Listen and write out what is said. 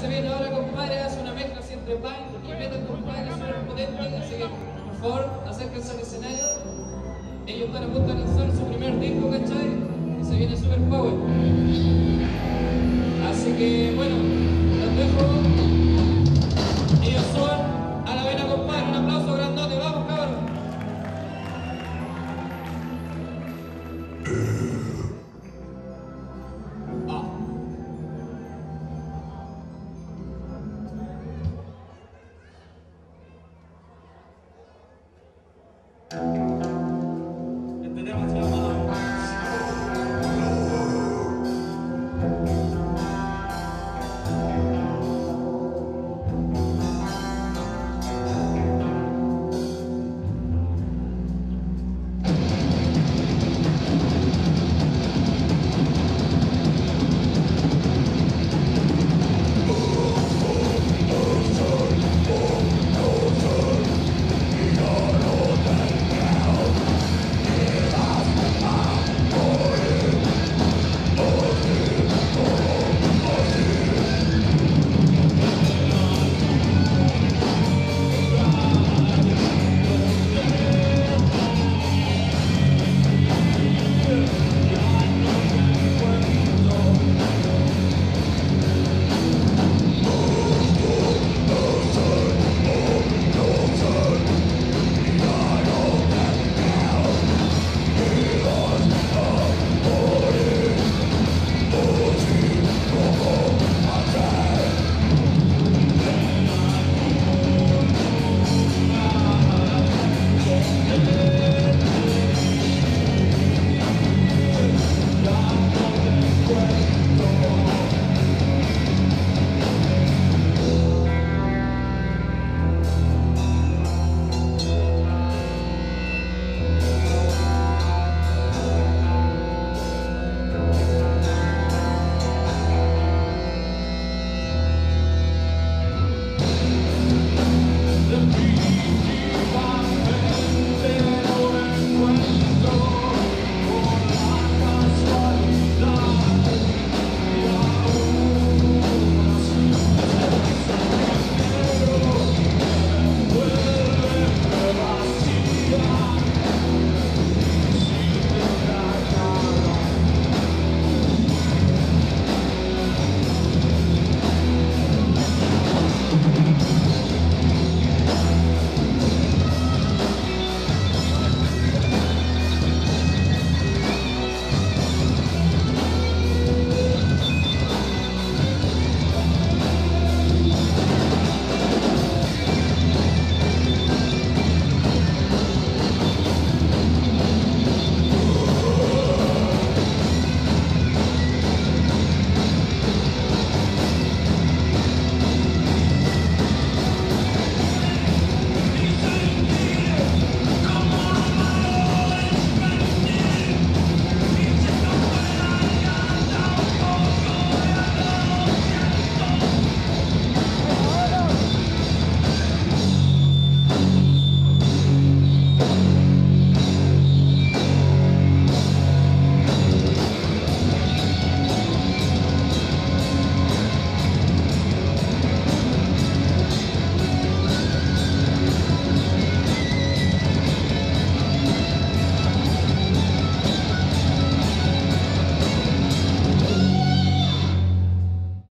se viene ahora, compadre, hace una mezcla así entre punk y metal, compadre, súper potente, así que, por favor, acérquense al escenario. Ellos están a punto de lanzar su primer disco, ¿cachai? Y se viene super power. Así que, bueno, los dejo. Ellos son